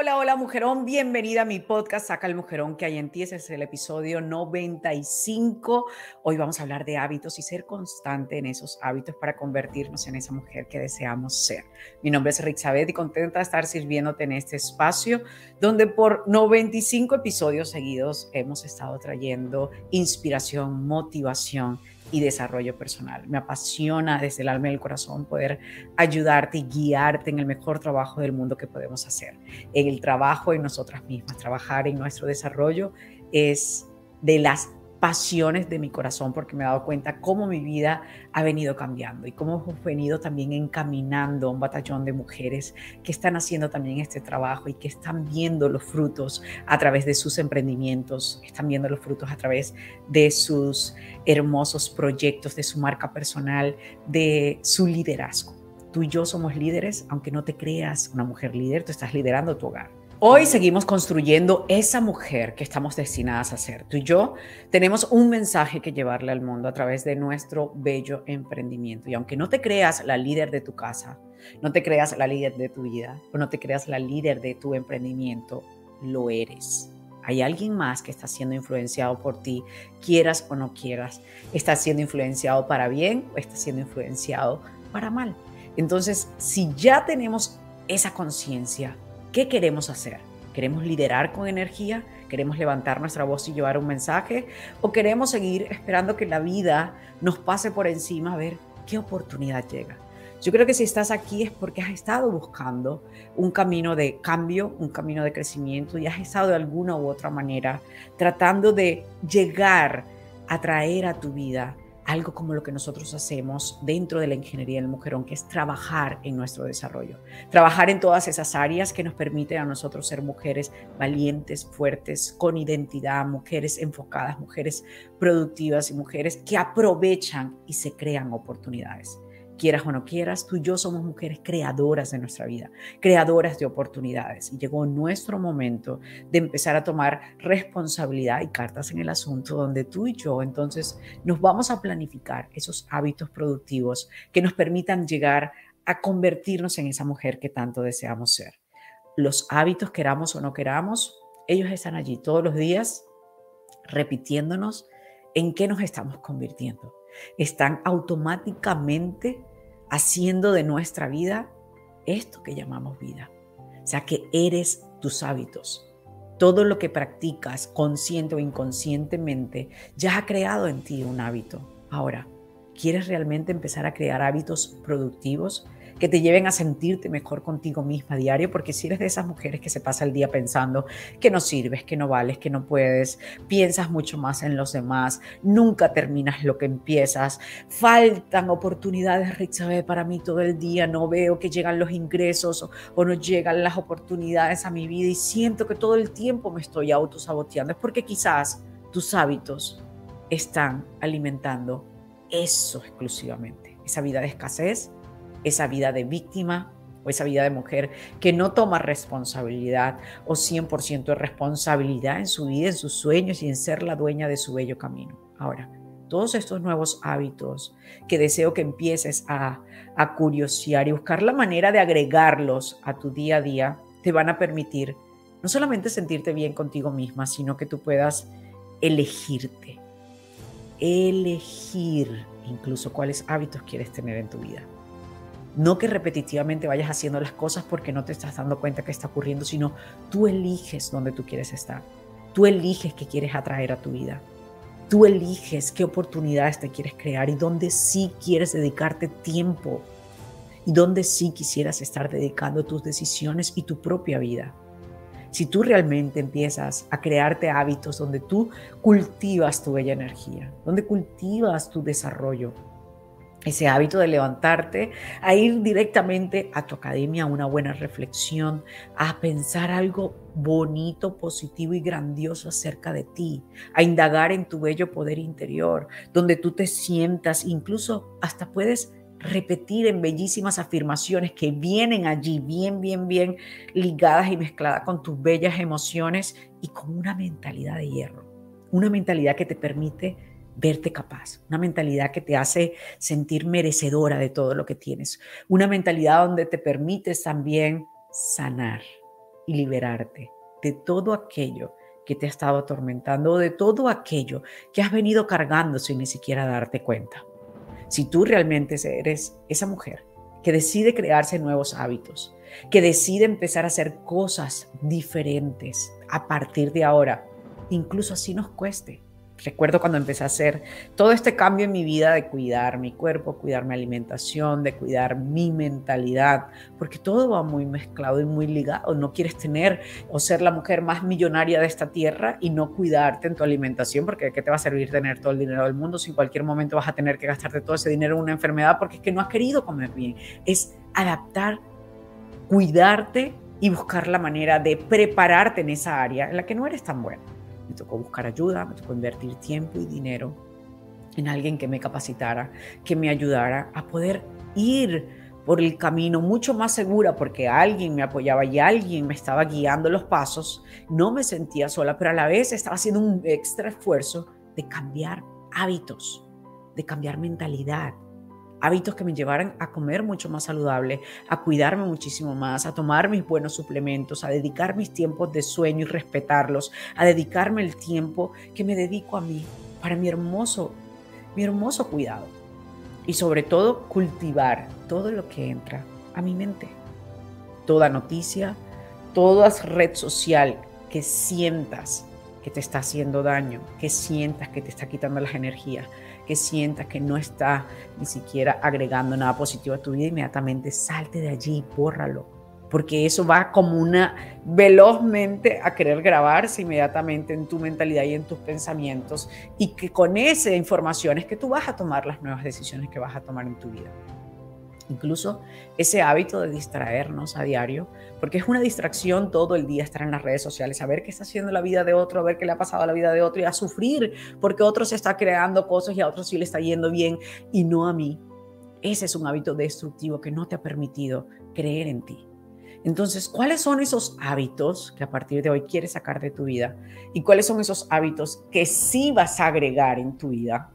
Hola, hola, mujerón. Bienvenida a mi podcast Saca el Mujerón que hay en ti. Ese es el episodio 95. Hoy vamos a hablar de hábitos y ser constante en esos hábitos para convertirnos en esa mujer que deseamos ser. Mi nombre es Rixabeth y contenta de estar sirviéndote en este espacio donde por 95 episodios seguidos hemos estado trayendo inspiración, motivación y desarrollo personal. Me apasiona desde el alma y el corazón poder ayudarte y guiarte en el mejor trabajo del mundo que podemos hacer. En el trabajo en nosotras mismas, trabajar en nuestro desarrollo es de las pasiones de mi corazón porque me he dado cuenta cómo mi vida ha venido cambiando y cómo hemos venido también encaminando un batallón de mujeres que están haciendo también este trabajo y que están viendo los frutos a través de sus emprendimientos, están viendo los frutos a través de sus hermosos proyectos, de su marca personal, de su liderazgo. Tú y yo somos líderes, aunque no te creas una mujer líder, tú estás liderando tu hogar. Hoy seguimos construyendo esa mujer que estamos destinadas a ser. Tú y yo tenemos un mensaje que llevarle al mundo a través de nuestro bello emprendimiento. Y aunque no te creas la líder de tu casa, no te creas la líder de tu vida, o no te creas la líder de tu emprendimiento, lo eres. Hay alguien más que está siendo influenciado por ti, quieras o no quieras. Está siendo influenciado para bien o está siendo influenciado para mal. Entonces, si ya tenemos esa conciencia, ¿Qué queremos hacer? ¿Queremos liderar con energía? ¿Queremos levantar nuestra voz y llevar un mensaje? ¿O queremos seguir esperando que la vida nos pase por encima a ver qué oportunidad llega? Yo creo que si estás aquí es porque has estado buscando un camino de cambio, un camino de crecimiento y has estado de alguna u otra manera tratando de llegar a traer a tu vida algo como lo que nosotros hacemos dentro de la ingeniería del mujerón, que es trabajar en nuestro desarrollo, trabajar en todas esas áreas que nos permiten a nosotros ser mujeres valientes, fuertes, con identidad, mujeres enfocadas, mujeres productivas y mujeres que aprovechan y se crean oportunidades quieras o no quieras, tú y yo somos mujeres creadoras de nuestra vida, creadoras de oportunidades. Y llegó nuestro momento de empezar a tomar responsabilidad y cartas en el asunto donde tú y yo entonces nos vamos a planificar esos hábitos productivos que nos permitan llegar a convertirnos en esa mujer que tanto deseamos ser. Los hábitos, queramos o no queramos, ellos están allí todos los días repitiéndonos en qué nos estamos convirtiendo. Están automáticamente haciendo de nuestra vida esto que llamamos vida. O sea, que eres tus hábitos. Todo lo que practicas, consciente o inconscientemente, ya ha creado en ti un hábito. Ahora, ¿quieres realmente empezar a crear hábitos productivos? Que te lleven a sentirte mejor contigo misma a diario, porque si eres de esas mujeres que se pasa el día pensando que no sirves, que no vales, que no puedes, piensas mucho más en los demás, nunca terminas lo que empiezas, faltan oportunidades, Rick, para mí todo el día, no veo que llegan los ingresos o, o no llegan las oportunidades a mi vida y siento que todo el tiempo me estoy autosaboteando, es porque quizás tus hábitos están alimentando eso exclusivamente, esa vida de escasez, esa vida de víctima o esa vida de mujer que no toma responsabilidad o 100% de responsabilidad en su vida, en sus sueños y en ser la dueña de su bello camino. Ahora, todos estos nuevos hábitos que deseo que empieces a, a curiosear y buscar la manera de agregarlos a tu día a día, te van a permitir no solamente sentirte bien contigo misma, sino que tú puedas elegirte, elegir incluso cuáles hábitos quieres tener en tu vida. No que repetitivamente vayas haciendo las cosas porque no te estás dando cuenta que está ocurriendo, sino tú eliges dónde tú quieres estar. Tú eliges qué quieres atraer a tu vida. Tú eliges qué oportunidades te quieres crear y dónde sí quieres dedicarte tiempo y dónde sí quisieras estar dedicando tus decisiones y tu propia vida. Si tú realmente empiezas a crearte hábitos donde tú cultivas tu bella energía, donde cultivas tu desarrollo, ese hábito de levantarte, a ir directamente a tu academia, a una buena reflexión, a pensar algo bonito, positivo y grandioso acerca de ti, a indagar en tu bello poder interior, donde tú te sientas, incluso hasta puedes repetir en bellísimas afirmaciones que vienen allí bien, bien, bien ligadas y mezcladas con tus bellas emociones y con una mentalidad de hierro, una mentalidad que te permite verte capaz, una mentalidad que te hace sentir merecedora de todo lo que tienes, una mentalidad donde te permites también sanar y liberarte de todo aquello que te ha estado atormentando o de todo aquello que has venido cargando sin ni siquiera darte cuenta. Si tú realmente eres esa mujer que decide crearse nuevos hábitos, que decide empezar a hacer cosas diferentes a partir de ahora, incluso así nos cueste, Recuerdo cuando empecé a hacer todo este cambio en mi vida de cuidar mi cuerpo, cuidar mi alimentación, de cuidar mi mentalidad, porque todo va muy mezclado y muy ligado. No quieres tener o ser la mujer más millonaria de esta tierra y no cuidarte en tu alimentación, porque ¿de qué te va a servir tener todo el dinero del mundo si en cualquier momento vas a tener que gastarte todo ese dinero en una enfermedad porque es que no has querido comer bien? Es adaptar, cuidarte y buscar la manera de prepararte en esa área en la que no eres tan buena tocó buscar ayuda, me tocó invertir tiempo y dinero en alguien que me capacitara, que me ayudara a poder ir por el camino mucho más segura porque alguien me apoyaba y alguien me estaba guiando los pasos. No me sentía sola, pero a la vez estaba haciendo un extra esfuerzo de cambiar hábitos, de cambiar mentalidad, hábitos que me llevaran a comer mucho más saludable, a cuidarme muchísimo más, a tomar mis buenos suplementos, a dedicar mis tiempos de sueño y respetarlos, a dedicarme el tiempo que me dedico a mí para mi hermoso, mi hermoso cuidado. Y sobre todo cultivar todo lo que entra a mi mente. Toda noticia, toda red social que sientas que te está haciendo daño, que sientas que te está quitando las energías, que sientas que no está ni siquiera agregando nada positivo a tu vida, inmediatamente salte de allí, bórralo. Porque eso va como una velozmente a querer grabarse inmediatamente en tu mentalidad y en tus pensamientos. Y que con esa información es que tú vas a tomar las nuevas decisiones que vas a tomar en tu vida. Incluso ese hábito de distraernos a diario, porque es una distracción todo el día estar en las redes sociales, a ver qué está haciendo la vida de otro, a ver qué le ha pasado a la vida de otro y a sufrir porque otro se está creando cosas y a otro sí le está yendo bien y no a mí. Ese es un hábito destructivo que no te ha permitido creer en ti. Entonces, ¿cuáles son esos hábitos que a partir de hoy quieres sacar de tu vida? ¿Y cuáles son esos hábitos que sí vas a agregar en tu vida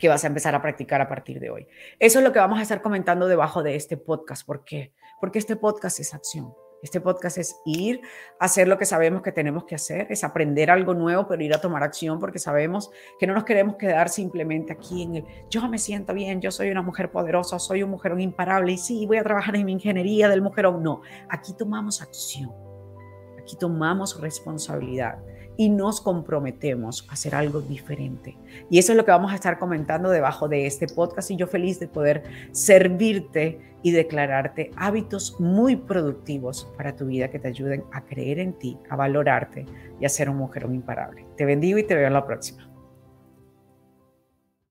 que vas a empezar a practicar a partir de hoy. Eso es lo que vamos a estar comentando debajo de este podcast. ¿Por qué? Porque este podcast es acción. Este podcast es ir a hacer lo que sabemos que tenemos que hacer, es aprender algo nuevo, pero ir a tomar acción porque sabemos que no nos queremos quedar simplemente aquí en el yo me siento bien, yo soy una mujer poderosa, soy un mujerón imparable y sí, voy a trabajar en mi ingeniería del mujerón. No, aquí tomamos acción, aquí tomamos responsabilidad y nos comprometemos a hacer algo diferente. Y eso es lo que vamos a estar comentando debajo de este podcast y yo feliz de poder servirte y declararte hábitos muy productivos para tu vida que te ayuden a creer en ti, a valorarte y a ser un mujerón imparable. Te bendigo y te veo en la próxima.